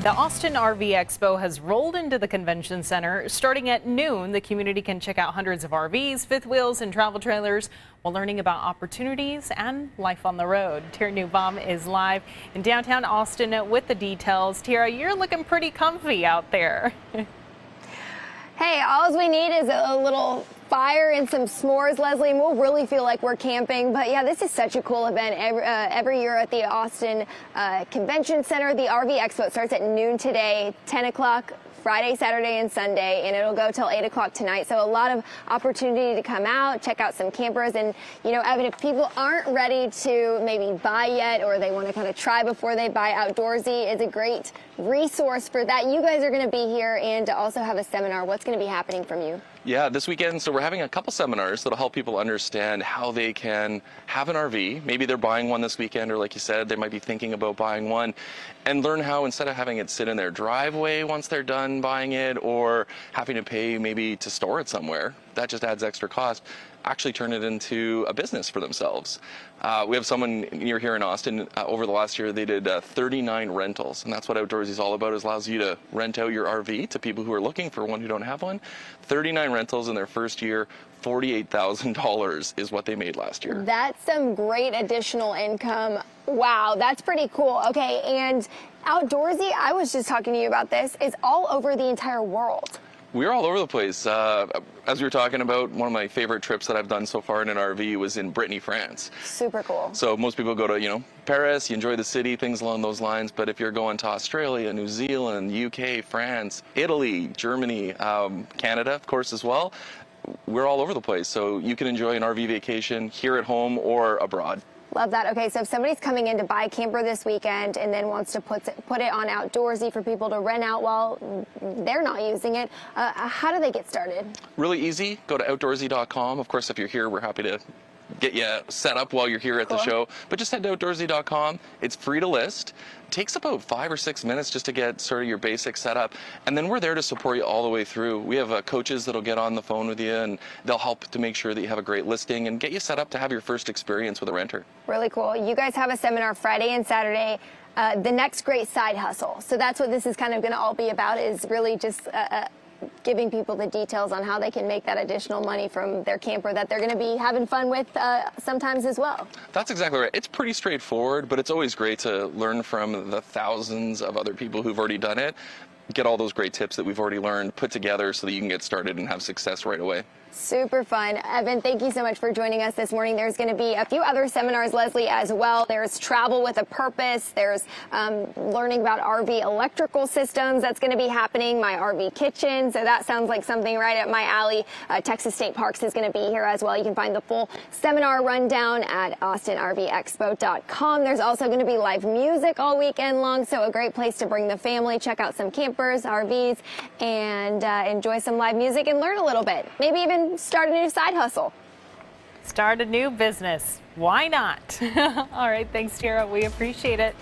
The Austin RV Expo has rolled into the convention center. Starting at noon, the community can check out hundreds of RVs, fifth wheels, and travel trailers while learning about opportunities and life on the road. Tierra Neubaum is live in downtown Austin with the details. Tierra, you're looking pretty comfy out there. hey, all we need is a little fire and some s'mores, Leslie, and we'll really feel like we're camping. But yeah, this is such a cool event every, uh, every year at the Austin uh, Convention Center. The RV Expo starts at noon today, 10 o'clock Friday, Saturday, and Sunday, and it'll go till 8 o'clock tonight. So a lot of opportunity to come out, check out some campers. And, you know, Evan, if people aren't ready to maybe buy yet or they want to kind of try before they buy, Outdoorsy is a great resource for that. You guys are going to be here and also have a seminar. What's going to be happening from you? Yeah, this weekend, so we're having a couple seminars that'll help people understand how they can have an RV. Maybe they're buying one this weekend, or like you said, they might be thinking about buying one, and learn how instead of having it sit in their driveway once they're done buying it, or having to pay maybe to store it somewhere, that just adds extra cost actually turn it into a business for themselves. Uh, we have someone near here in Austin. Uh, over the last year, they did uh, 39 rentals, and that's what Outdoorsy is all about. Is allows you to rent out your RV to people who are looking for one who don't have one. 39 rentals in their first year. $48,000 is what they made last year. That's some great additional income. Wow, that's pretty cool. Okay, and Outdoorsy, I was just talking to you about this, is all over the entire world. We're all over the place. Uh, as we were talking about, one of my favorite trips that I've done so far in an RV was in Brittany, France. Super cool. So most people go to, you know, Paris, you enjoy the city, things along those lines. But if you're going to Australia, New Zealand, UK, France, Italy, Germany, um, Canada, of course, as well, we're all over the place. So you can enjoy an RV vacation here at home or abroad. Love that. Okay, so if somebody's coming in to buy camper this weekend and then wants to put put it on outdoorsy for people to rent out while they're not using it, uh, how do they get started? Really easy. Go to outdoorsy.com. Of course, if you're here, we're happy to get you set up while you're here at cool. the show. But just head to outdoorsy.com. It's free to list. It takes about five or six minutes just to get sort of your basic setup. And then we're there to support you all the way through. We have uh, coaches that'll get on the phone with you and they'll help to make sure that you have a great listing and get you set up to have your first experience with a renter. Really cool. You guys have a seminar Friday and Saturday. Uh, the next great side hustle. So that's what this is kind of going to all be about is really just uh, uh giving people the details on how they can make that additional money from their camper that they're going to be having fun with uh, sometimes as well. That's exactly right. It's pretty straightforward, but it's always great to learn from the thousands of other people who've already done it get all those great tips that we've already learned put together so that you can get started and have success right away. Super fun. Evan, thank you so much for joining us this morning. There's going to be a few other seminars, Leslie, as well. There's travel with a purpose. There's um, learning about RV electrical systems. That's going to be happening. My RV kitchen. So that sounds like something right up my alley. Uh, Texas State Parks is going to be here as well. You can find the full seminar rundown at austinrvexpo.com. There's also going to be live music all weekend long. So a great place to bring the family, check out some campers, RVs, and uh, enjoy some live music and learn a little bit. Maybe even start a new side hustle. Start a new business. Why not? All right, thanks, Tara. We appreciate it.